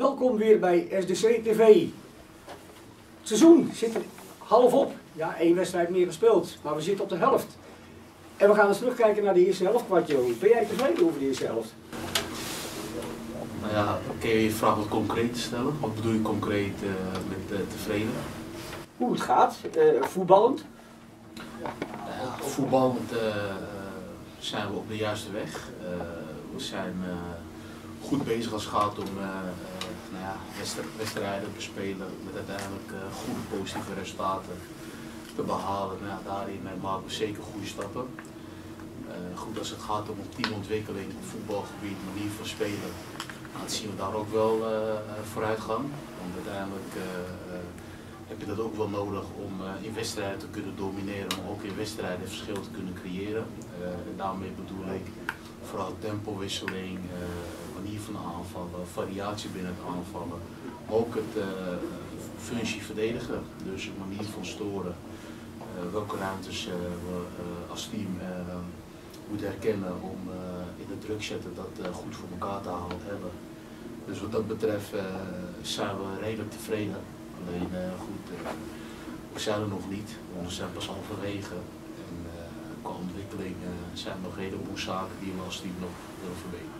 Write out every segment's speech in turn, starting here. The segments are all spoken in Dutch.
Welkom weer bij SDC TV. Het seizoen zit er half op. Ja, één wedstrijd meer gespeeld, maar we zitten op de helft. En we gaan eens terugkijken naar de eerste helft, Kwartjo. Ben jij tevreden over de eerste helft? Nou ja, kun je je vraag wat concreet stellen? Wat bedoel je concreet uh, met uh, tevreden? Hoe het gaat, uh, voetballend? Ja, voetballend zijn we op de juiste weg. we zijn goed bezig als het gaat om nou ja, wedstrijden bespelen met uiteindelijk goede positieve resultaten te behalen. Nou, daarin maken we zeker goede stappen. goed als het gaat om teamontwikkeling, voetbalgebied, manier van spelen, nou, dan zien we daar ook wel vooruitgang. Want uiteindelijk heb je dat ook wel nodig om in wedstrijden te kunnen domineren, maar ook in wedstrijden verschil te kunnen creëren. en daarmee bedoel ik vooral tempowisseling, manier van aanvallen, variatie binnen het aanvallen. Ook het functie verdedigen, dus een manier van storen. welke ruimtes we als team moeten herkennen om in de druk zetten dat goed voor elkaar te halen hebben. Dus wat dat betreft zijn we redelijk tevreden. Alleen goed, we zijn er nog niet, want we zijn pas halverwege. En qua ontwikkeling zijn er nog een heleboel zaken die we als team nog willen verbeteren.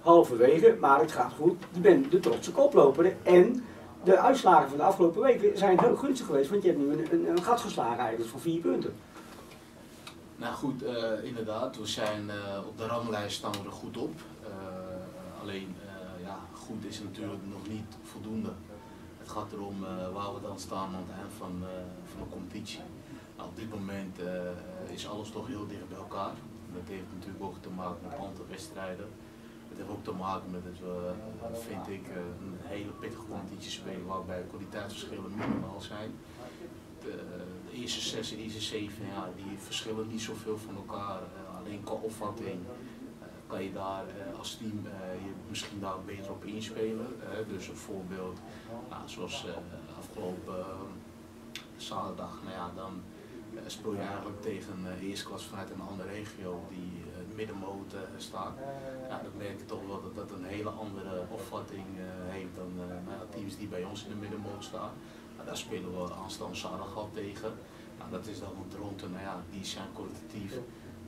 Halverwege, maar het gaat goed. Je bent de trotse koploper en de uitslagen van de afgelopen weken zijn heel gunstig geweest, want je hebt nu een, een, gat geslagen eigenlijk van vier punten. Nou goed, inderdaad, we zijn op de ranglijst staan we er goed op. alleen goed is natuurlijk nog niet voldoende. Het gaat erom waar we dan staan aan het eind van, van de competitie. Nou, op dit moment is alles toch heel dicht bij elkaar. Dat heeft natuurlijk ook te maken met aantal wedstrijden. Heeft ook te maken met dat we, vind ik, een hele pittige competitie spelen waarbij kwaliteitsverschillen minimaal zijn. De, de, eerste zes en de eerste zeven, ja, die verschillen niet zoveel van elkaar. alleen qua opvatting kan je daar als team misschien daar beter op inspelen. Dus een voorbeeld, zoals afgelopen zaterdag, nou ja, dan speel je eigenlijk tegen eerste klas vanuit een andere regio die middenmoot staat. Nou, dan merk je toch wel dat dat een hele andere opvatting heeft dan nou ja, teams die bij ons in de middenmoot staan. Nou, daar spelen we aanstaande zaterdag al tegen. Nou, dat is dan een Toronto, nou ja, die zijn kwalitatief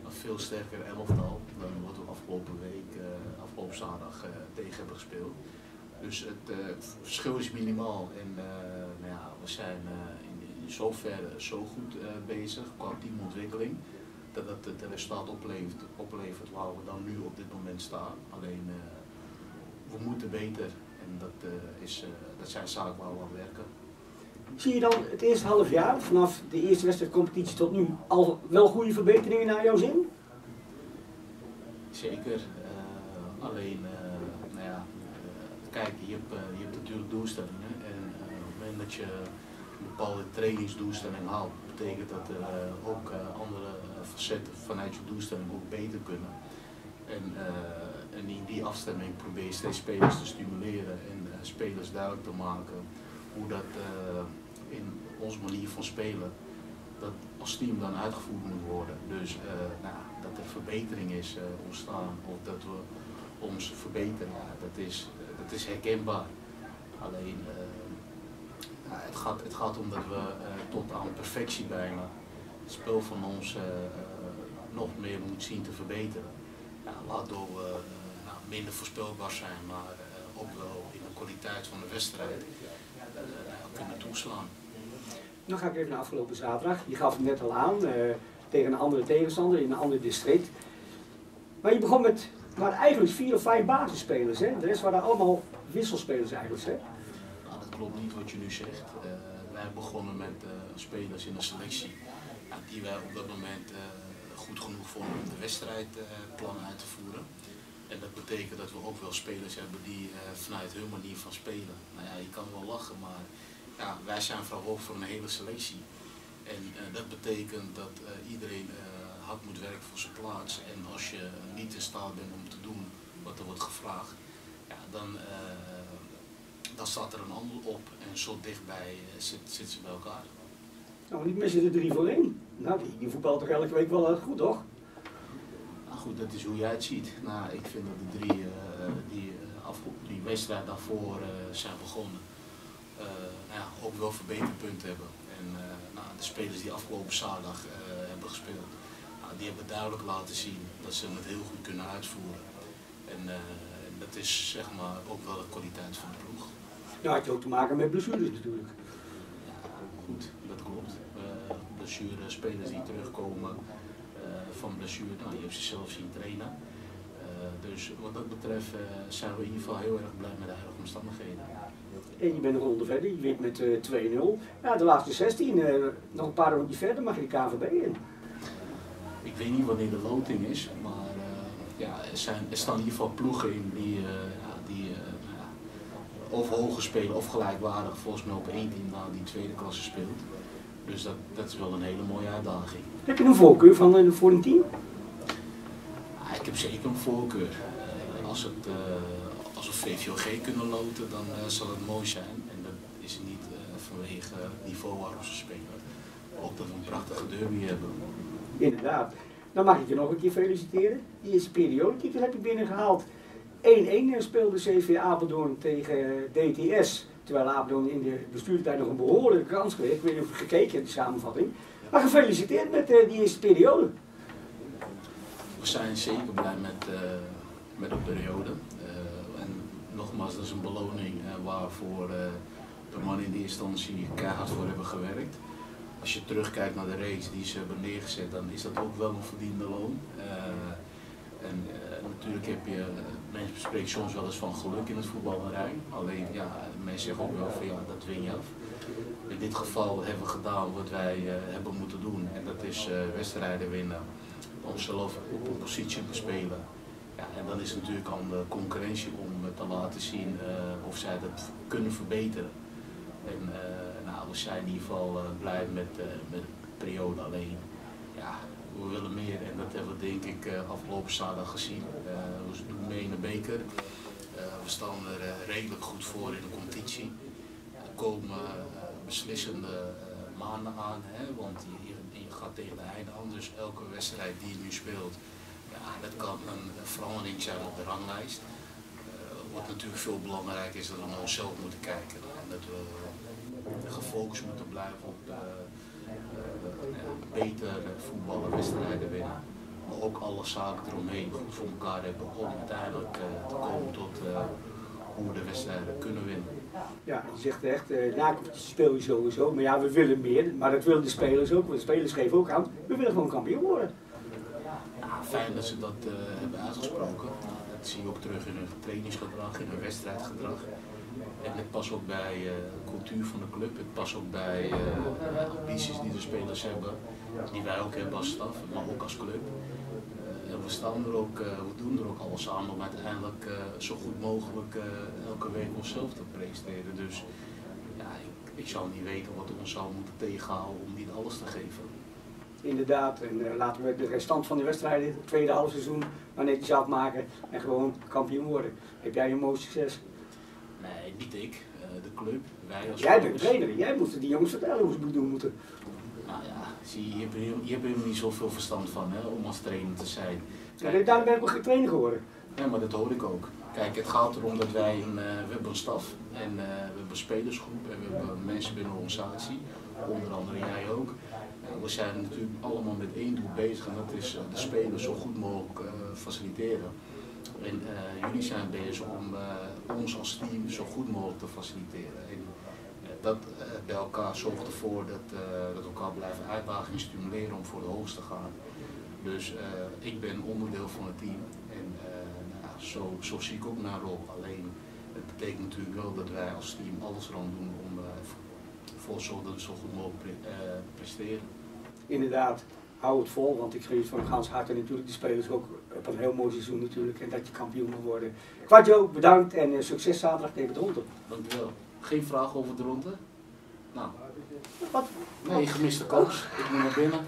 een veel sterker elftal dan wat we afgelopen week, uh, afgelopen zaterdag uh, tegen hebben gespeeld. Dus het, uh, het verschil is minimaal en nou ja, we zijn in, in zoverre zo goed bezig qua teamontwikkeling dat het het resultaat oplevert, oplevert waar we dan nu op dit moment staan. Alleen we moeten beter en dat, is, dat zijn zaken waar we aan werken. Zie je dan het eerste half jaar, vanaf de eerste wedstrijd competitie tot nu, al wel goede verbeteringen naar jouw zin? Zeker. Uh, alleen, uh, nou ja, uh, kijk, je hebt, je hebt natuurlijk doelstellingen. En op het moment dat je bepaalde trainingsdoelstelling haalt, betekent dat er ook andere facetten vanuit je doelstelling ook beter kunnen. En, en in die afstemming probeer je steeds spelers te stimuleren en spelers duidelijk te maken hoe dat in onze manier van spelen, dat als team dan uitgevoerd moet worden. Dus nou, dat er verbetering is ontstaan of dat we ons verbeteren, ja, dat, is, dat is herkenbaar. Alleen ja, het, gaat, het gaat om dat we tot aan perfectie bijna het spel van ons nog meer moeten zien te verbeteren. Ja, waardoor we nou, minder voorspelbaar zijn, maar ook wel in de kwaliteit van de wedstrijd kunnen toeslaan. Dan ga ik even naar afgelopen zaterdag. Je gaf het net al aan, tegen een andere tegenstander in een ander district. Maar je begon met, maar eigenlijk vier of vijf basisspelers. Hè? De rest waren allemaal wisselspelers eigenlijk. Hè? Klopt niet wat je nu zegt. Uh, wij begonnen met uh, spelers in een selectie die wij op dat moment goed genoeg vonden om de wedstrijdplan uit te voeren. En dat betekent dat we ook wel spelers hebben die vanuit hun manier van spelen. Nou ja, je kan wel lachen, maar ja, wij zijn verantwoordelijk voor een hele selectie. En dat betekent dat iedereen hard moet werken voor zijn plaats. En als je niet in staat bent om te doen wat er wordt gevraagd, ja, dan, dan staat er een ander op. En zo dichtbij zitten zit ze bij elkaar. Nou, niet missen de drie voor één. Nou, die, die voetbal toch elke week wel goed, toch? Nou goed, dat is hoe jij het ziet. Nou, ik vind dat de drie die die wedstrijd daarvoor zijn begonnen, nou ja, ook wel verbeterpunten hebben. En nou, de spelers die afgelopen zaterdag hebben gespeeld, nou, die hebben duidelijk laten zien dat ze het heel goed kunnen uitvoeren. En dat is zeg maar ook wel de kwaliteit van de ploeg. Ja, had je ook te maken met blessures natuurlijk. Ja, goed, dat klopt. Uh, blessure, spelers die terugkomen uh, van blessure, nou, je hebt ze zelf zien trainen. Uh, dus wat dat betreft zijn we in ieder geval heel erg blij met de huidige omstandigheden. En je bent een ronde verder, je wint met 2-0. Ja, de laatste 16, nog een paar rondjes verder mag je de KVB in. Ik weet niet wanneer de loting is, maar ja, er, zijn, er staan in ieder geval ploegen in die of hoger spelen of gelijkwaardig volgens mij op één team die tweede klasse speelt. Dus dat, dat is wel een hele mooie uitdaging. Heb je een voorkeur van, voor een team? Ja, ik heb zeker een voorkeur. Uh, als, het, uh, als we VVOG kunnen loten, dan zal het mooi zijn. En dat is niet vanwege het niveau waarop ze spelen. Ook dat we een prachtige derby hebben. Inderdaad. Dan mag ik je nog een keer feliciteren. Die eerste periode heb je binnengehaald. 1-1 speelde CV Apeldoorn tegen DTS. Terwijl Apeldoorn in de bestuurstijd nog een behoorlijke kans kreeg. Ik weet niet of je gekeken hebt, de samenvatting. Maar gefeliciteerd met uh, die eerste periode. We zijn zeker blij met, uh, met de periode. En nogmaals, dat is een beloning waarvoor de mannen in die instantie keihard voor hebben gewerkt. Als je terugkijkt naar de race die ze hebben neergezet, dan is dat ook wel een verdiende loon. Natuurlijk heb je, uh, mensen spreken soms wel eens van geluk in het voetballerij. Alleen ja, mensen zeggen ook wel van ja, dat win je af. In dit geval hebben we gedaan wat wij uh, hebben moeten doen. En dat is wedstrijden winnen. Om zelf op een positie te spelen. Ja, en dan is natuurlijk aan de concurrentie om te laten zien of zij dat kunnen verbeteren. En nou, we zijn in ieder geval blij met, met de periode alleen. Ja, we willen meer en dat hebben we denk ik eh, afgelopen zaterdag gezien. Eh, we doen mee in de beker. Eh, we staan er redelijk goed voor in de competitie. Er komen beslissende maanden aan, hè, want je, je, gaat tegen de einde aan. Dus elke wedstrijd die je nu speelt, ja, dat kan een verandering zijn op de ranglijst. wat natuurlijk veel belangrijker is dat we naar onszelf moeten kijken en dat we gefocust moeten blijven op beter voetballen, wedstrijden winnen. Maar ook alle zaken eromheen goed voor elkaar hebben om uiteindelijk uh, te komen tot uh, hoe we de wedstrijden kunnen winnen. Ja, je zegt echt, uh, na speel je sowieso, maar ja, we willen meer. Maar dat willen de spelers ook, want de spelers geven ook aan, we willen gewoon kampioen worden. Ja, fijn dat ze dat hebben uitgesproken. dat zie je ook terug in hun trainingsgedrag, in hun wedstrijdgedrag. En het past ook bij uh, de cultuur van de club, het past ook bij uh, ambities die de spelers hebben, die wij ook hebben als staf, maar ook als club. En we, staan er ook, we doen er ook alles aan om uiteindelijk zo goed mogelijk elke week onszelf te presteren. Dus ja, ik, ik zou niet weten wat ons zou moeten tegenhouden om niet alles te geven. Inderdaad, en laten we de restant van de wedstrijden, het tweede half seizoen, maar netjes afmaken en gewoon kampioen worden. Heb jij een mooi succes? Nee, niet ik. Uh, de club, wij als Jij bent trainer, jij moet die jongens vertellen hoe ze het doen moeten. Nou ja, zie, je, hebt er, je hebt er niet zoveel verstand van hè, om als trainer te zijn. Kijk, ja, daarom ben ik ook geen trainer geworden. Ja, maar dat hoor ik ook. Kijk, het gaat erom dat wij een, uh, we hebben een staf en uh, we hebben een spelersgroep en we hebben mensen binnen de organisatie, onder andere jij ook. we zijn natuurlijk allemaal met één doel bezig en dat is de spelers zo goed mogelijk faciliteren. En jullie zijn bezig om ons als team zo goed mogelijk te faciliteren. En uh, dat bij elkaar zorgt ervoor dat, dat we elkaar blijven uitdagen en stimuleren om voor de hoogste te gaan. Dus ik ben onderdeel van het team en nou, zo, zo zie ik ook naar rol. Alleen het betekent natuurlijk wel dat wij als team alles eraan doen om ervoor te zorgen dat we zo goed mogelijk pre presteren. Inderdaad hou het vol, want ik geef van Gans harte natuurlijk de spelers ook op een heel mooi seizoen natuurlijk en dat je kampioen moet worden. Kwartjo, bedankt en succes zaterdag tegen de. Dankjewel. Geen vraag over de Dronte? Nou. Wat? Nee, gemiste kans. Ik moet naar binnen.